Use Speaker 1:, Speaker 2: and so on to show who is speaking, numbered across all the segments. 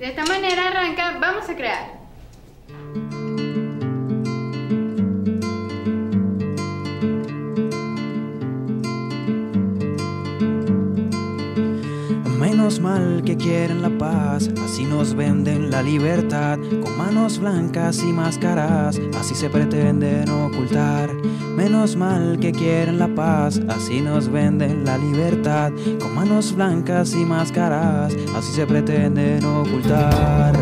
Speaker 1: De esta manera arranca, vamos a crear.
Speaker 2: Menos mal que quieren la paz, así nos venden la libertad, con manos blancas y máscaras, así se pretenden ocultar. Menos mal que quieren la paz, así nos venden la libertad, con manos blancas y máscaras, así se pretenden ocultar.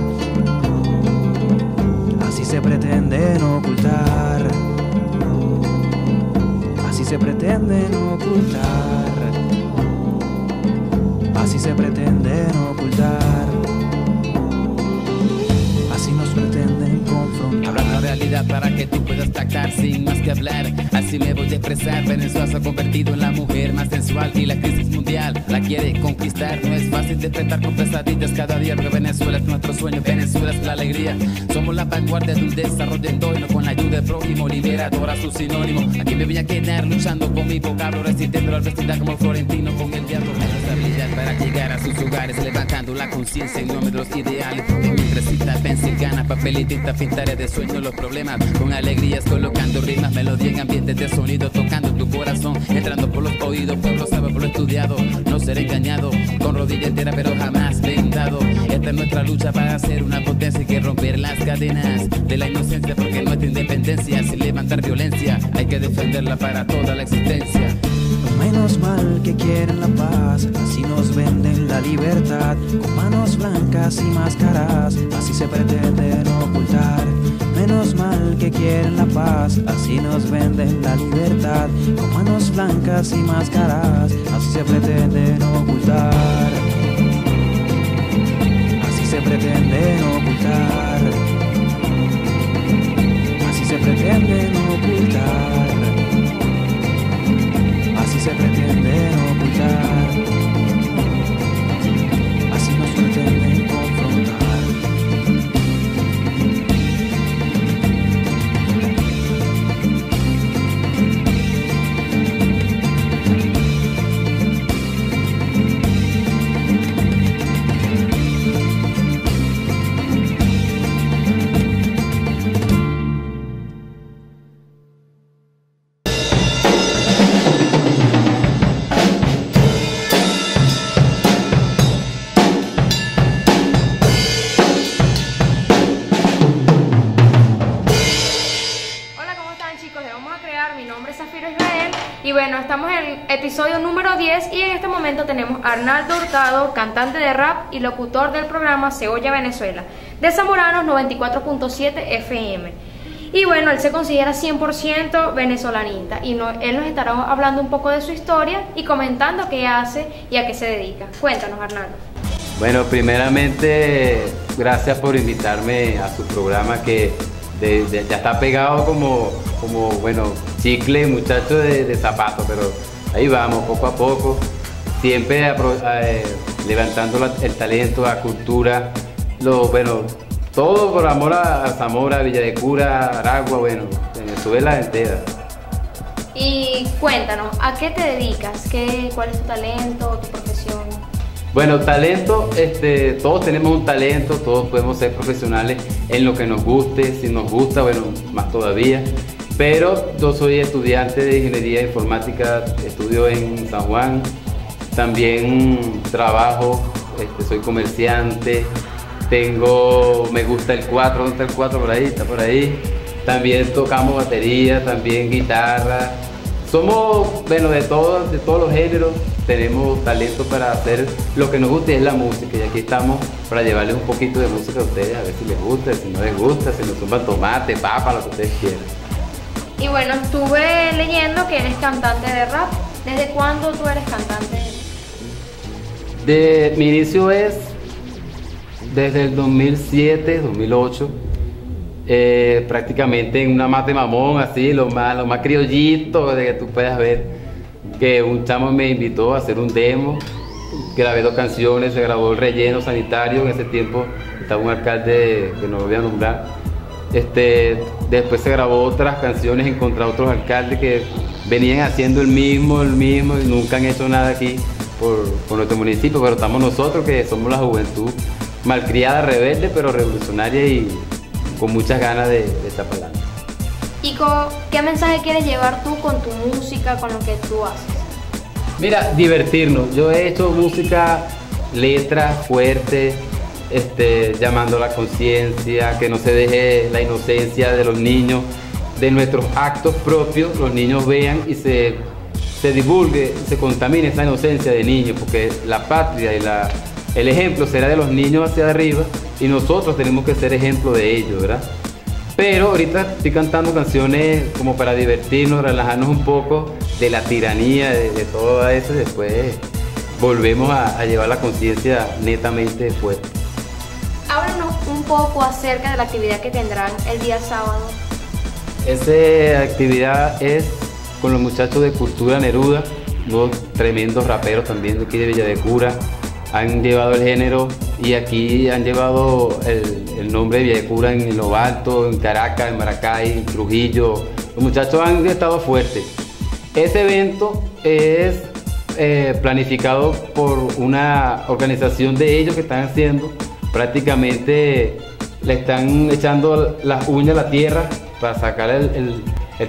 Speaker 2: Así se pretenden ocultar. Así se pretenden ocultar así se pretenden ocultar. Así nos pretenden.
Speaker 3: Para que tú puedas tactar sin más que hablar. Así me voy a expresar. Venezuela se ha convertido en la mujer más sensual y la crisis mundial la quiere conquistar. No es fácil interpretar con pesadillas cada día porque Venezuela es nuestro sueño. Venezuela es la alegría. Somos la vanguardia de un desarrollo endógeno con la ayuda del prójimo, liberadora su sinónimo. Aquí me voy a quedar luchando con mi vocablo, resistiendo la adversidad como Florentino con el diablo. Para llegar a sus hogares, levantando la conciencia en nombre de los ideales. En mi recita, pencil, gana, papel y tinta, pintaré de sueño los problemas. Con alegrías, colocando rimas, melodía en ambientes de sonido, tocando tu corazón, entrando por los oídos, pueblo sabe por lo estudiado. No ser engañado, con rodilla entera, pero jamás blindado. Esta es nuestra lucha para ser una potencia y que romper las cadenas de la inocencia, porque nuestra independencia, sin levantar violencia, hay que defenderla para toda la existencia.
Speaker 2: Menos mal que quieren la paz, así nos venden la libertad, con manos blancas y máscaras, así se pretenden ocultar. La paz, así nos venden la libertad, con manos blancas y máscaras, así se pretenden ocultar. Así se pretenden ocultar. Así se pretenden ocultar
Speaker 1: El episodio número 10 y en este momento tenemos a Arnaldo Hurtado, cantante de rap y locutor del programa Cebolla Venezuela, de Zamoranos 94.7 FM. Y bueno, él se considera 100% venezolanita y él nos estará hablando un poco de su historia y comentando qué hace y a qué se dedica. Cuéntanos, Arnaldo.
Speaker 4: Bueno, primeramente, gracias por invitarme a su programa que de- de- ya está pegado como, como bueno, chicle, muchacho de, de zapato, pero ahí vamos, poco a poco, siempre eh, levantando la- el talento, la cultura, lo, bueno, todo por amor a, a Zamora, Villa de Cura, Aragua, bueno, Venezuela entera.
Speaker 1: Y cuéntanos, ¿a qué te dedicas? ¿Qué, ¿Cuál es tu talento, tu profesión?
Speaker 4: Bueno, talento, este, todos tenemos un talento, todos podemos ser profesionales en lo que nos guste, si nos gusta, bueno, más todavía. Pero yo soy estudiante de ingeniería informática, estudio en San Juan, también trabajo, este, soy comerciante, tengo, me gusta el 4, ¿dónde está el 4 por ahí? Está por ahí. También tocamos batería, también guitarra. Somos, bueno, de todos, de todos los géneros, tenemos talento para hacer lo que nos gusta y es la música. Y aquí estamos para llevarles un poquito de música a ustedes, a ver si les gusta, si no les gusta, si nos tumban tomate, papa, lo que ustedes quieran.
Speaker 1: Y bueno, estuve leyendo que eres cantante de rap. ¿Desde cuándo tú eres cantante?
Speaker 4: De, mi inicio es desde el 2007, 2008, eh, prácticamente en una mate mamón, así, lo más, lo más criollito de que tú puedas ver, que un chamo me invitó a hacer un demo, grabé dos canciones, se grabó el relleno sanitario, en ese tiempo estaba un alcalde que no lo voy a nombrar, este, después se grabó otras canciones en contra de otros alcaldes que venían haciendo el mismo, el mismo y nunca han hecho nada aquí por, por nuestro municipio, pero estamos nosotros que somos la juventud malcriada, rebelde, pero revolucionaria y con muchas ganas de, de esta palabra.
Speaker 1: ¿Y qué mensaje quieres llevar tú con tu música, con lo que tú haces?
Speaker 4: Mira, divertirnos. Yo he hecho música, letras fuertes, este, llamando la conciencia, que no se deje la inocencia de los niños, de nuestros actos propios, los niños vean y se, se divulgue, se contamine esa inocencia de niños, porque la patria y la, el ejemplo será de los niños hacia arriba y nosotros tenemos que ser ejemplo de ellos, ¿verdad? Pero ahorita estoy cantando canciones como para divertirnos, relajarnos un poco de la tiranía, de, de todo eso, y después volvemos a, a llevar la conciencia netamente fuerte.
Speaker 1: Háblanos un poco acerca de la actividad que tendrán el día sábado.
Speaker 4: Esa actividad es con los muchachos de Cultura Neruda, unos tremendos raperos también de aquí de Villa de Cura. Han llevado el género y aquí han llevado el, nombre de Villa de Cura en lo alto, en Caracas, en Maracay, en Trujillo. Los muchachos han estado fuertes. Ese evento es eh, planificado por una organización de ellos que están haciendo. Prácticamente le están echando las uñas a la tierra para sacar el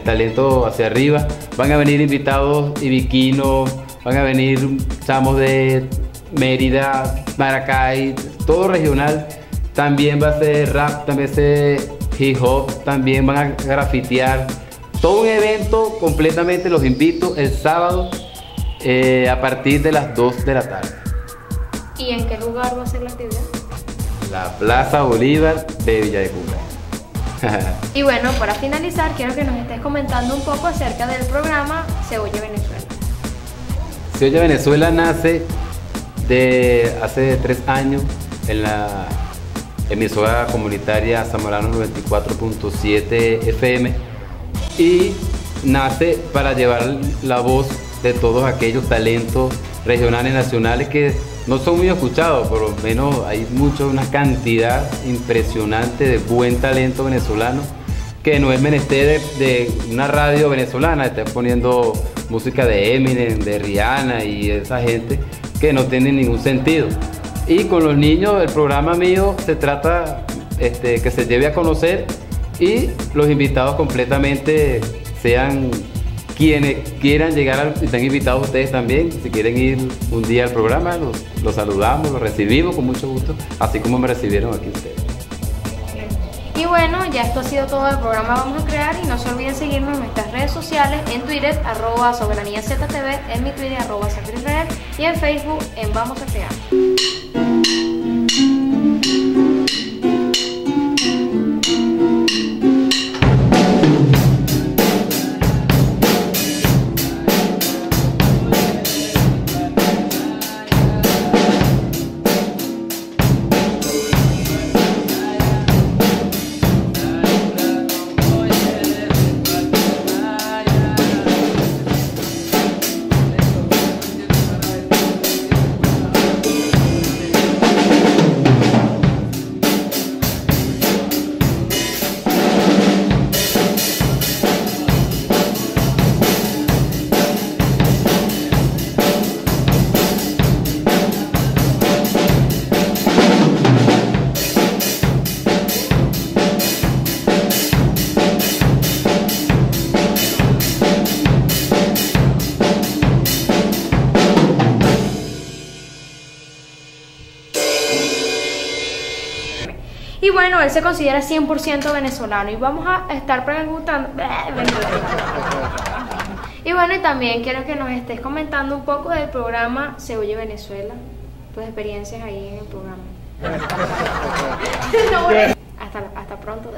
Speaker 4: talento hacia arriba. Van a venir invitados ibiquinos, van a venir chamos de Mérida, Maracay, todo regional. También va a ser rap, también va a ser hip hop, también van a grafitear. Todo un evento completamente, los invito el sábado eh, a partir de las 2 de la tarde.
Speaker 1: ¿Y en qué lugar va a ser la actividad?
Speaker 4: La Plaza Bolívar de Villa de Cura.
Speaker 1: Y bueno, para finalizar, quiero que nos estés comentando un poco acerca del programa Se Oye Venezuela.
Speaker 4: Se Oye Venezuela nace de hace tres años en la emisora comunitaria Zamorano 94.7 FM y nace para llevar la voz de todos aquellos talentos regionales y nacionales que no son muy escuchados, por lo menos hay mucho, una cantidad impresionante de buen talento venezolano que no es menester de, de una radio venezolana, está poniendo música de Eminem, de Rihanna y esa gente que no tiene ningún sentido. Y con los niños, el programa mío se trata este, que se lleve a conocer y los invitados completamente sean quienes quieran llegar, al, están invitados ustedes también, si quieren ir un día al programa, los, los saludamos, los recibimos con mucho gusto, así como me recibieron aquí ustedes.
Speaker 1: Y bueno, ya esto ha sido todo el programa Vamos a Crear y no se olviden seguirnos en nuestras redes sociales, en Twitter, arroba soberanía ZTV, en mi Twitter, arroba y en Facebook, en Vamos a Crear. Bueno, él se considera 100% venezolano y vamos a estar preguntando... Y bueno, y también quiero que nos estés comentando un poco del programa Se Oye Venezuela, tus experiencias ahí en el programa. No, hasta, hasta pronto.